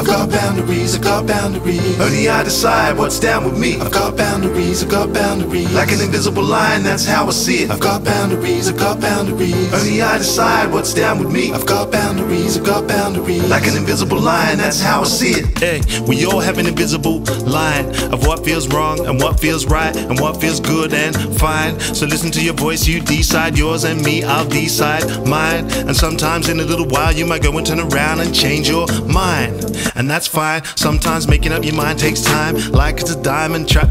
I've got boundaries, I've got boundaries. Only I decide what's down with me. I've got boundaries, I've got boundaries. Like an invisible line, that's how I see it. I've got boundaries, I've got boundaries. Only I decide what's down with me. I've got boundaries, I've got boundaries. Like an invisible line, that's how I see it. Hey, we all have an invisible line of what feels wrong and what feels right and what feels good and fine. So listen to your voice, you decide yours and me, I'll decide mine. And sometimes in a little while you might go and turn around and change your mind. And that's fine. Sometimes making up your mind takes time, like it's a diamond trapped in